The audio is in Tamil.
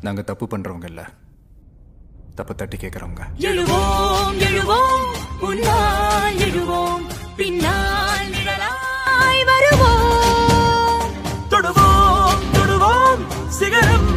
நாங்கள் தப்பு பண்ணுறவங்க இல்லை தப்பு தட்டி கேட்குறவங்க எழுவோம் எழுவோம் உன்னால் எழுவோம் பின்னால் நிழலாய் வருவோம். தொடுவோம் தொடுவோம் சிகரம்.